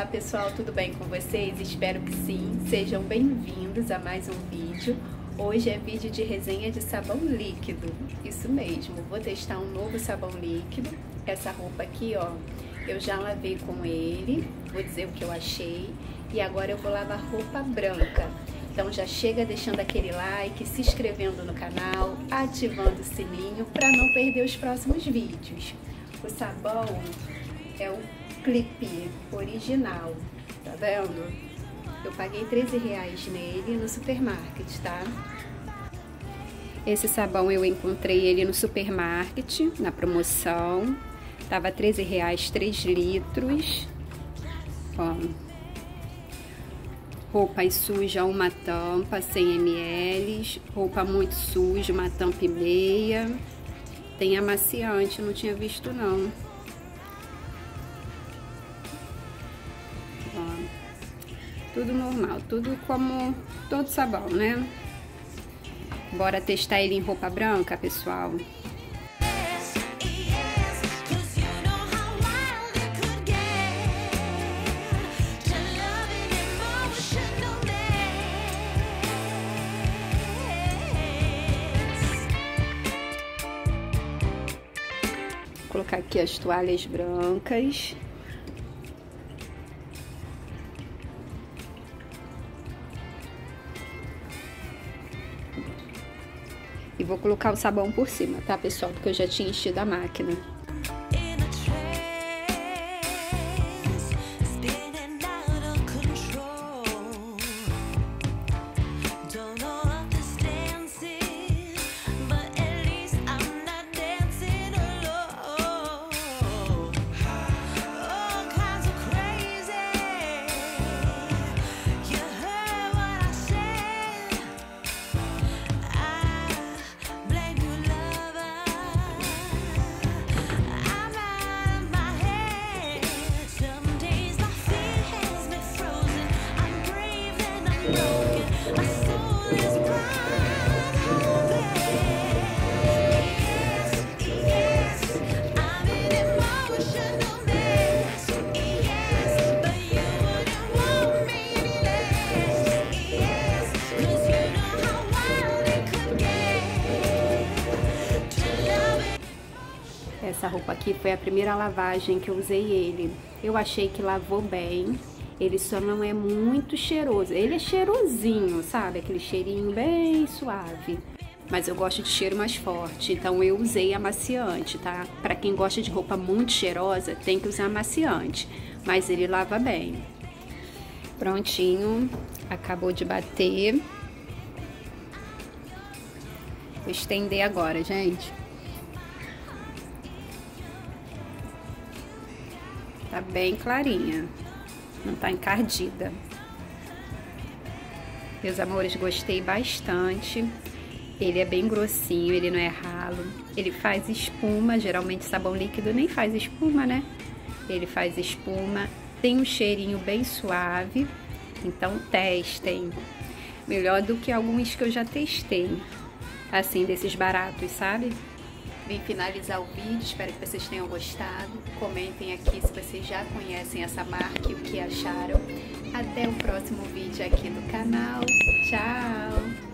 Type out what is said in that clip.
Olá pessoal, tudo bem com vocês? Espero que sim. Sejam bem-vindos a mais um vídeo. Hoje é vídeo de resenha de sabão líquido. Isso mesmo, vou testar um novo sabão líquido. Essa roupa aqui, ó, eu já lavei com ele, vou dizer o que eu achei. E agora eu vou lavar roupa branca. Então já chega deixando aquele like, se inscrevendo no canal, ativando o sininho para não perder os próximos vídeos. O sabão é o clipe original, tá vendo? Eu paguei 13 reais nele no supermarket, tá? Esse sabão eu encontrei ele no supermarket, na promoção. Tava 13 reais 3 litros. Ó. Roupa suja, uma tampa, 100 ml. Roupa muito suja, uma tampa e meia. Tem amaciante, não tinha visto não. Tudo normal, tudo como todo sabão, né? Bora testar ele em roupa branca, pessoal? Vou colocar aqui as toalhas brancas. E vou colocar o sabão por cima, tá, pessoal? Porque eu já tinha enchido a máquina. Essa roupa aqui foi a primeira lavagem que eu usei ele. Eu achei que lavou bem. Ele só não é muito cheiroso. Ele é cheirosinho, sabe? Aquele cheirinho bem suave. Mas eu gosto de cheiro mais forte, então eu usei amaciante, tá? Pra quem gosta de roupa muito cheirosa, tem que usar amaciante. Mas ele lava bem. Prontinho. Acabou de bater. Vou estender agora, gente. Tá bem clarinha. Não tá encardida. Meus amores, gostei bastante. Ele é bem grossinho, ele não é ralo. Ele faz espuma, geralmente sabão líquido nem faz espuma, né? Ele faz espuma, tem um cheirinho bem suave. Então testem. Melhor do que alguns que eu já testei. Assim, desses baratos, sabe? Vim finalizar o vídeo, espero que vocês tenham gostado. Comentem aqui se vocês já conhecem essa marca e o que acharam. Até o próximo vídeo aqui do canal. Tchau!